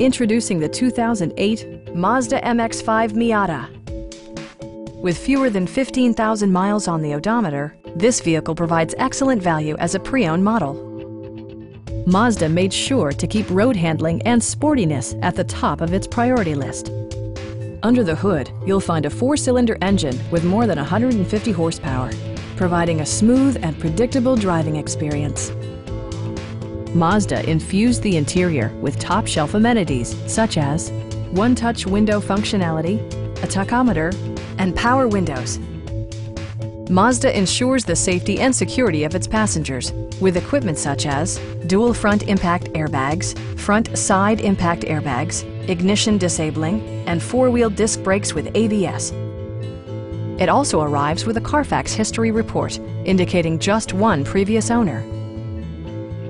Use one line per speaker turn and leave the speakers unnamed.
Introducing the 2008 Mazda MX-5 Miata. With fewer than 15,000 miles on the odometer, this vehicle provides excellent value as a pre-owned model. Mazda made sure to keep road handling and sportiness at the top of its priority list. Under the hood, you'll find a four-cylinder engine with more than 150 horsepower, providing a smooth and predictable driving experience. Mazda infused the interior with top-shelf amenities such as one-touch window functionality, a tachometer, and power windows. Mazda ensures the safety and security of its passengers with equipment such as dual front impact airbags, front side impact airbags, ignition disabling, and four-wheel disc brakes with ABS. It also arrives with a Carfax history report indicating just one previous owner.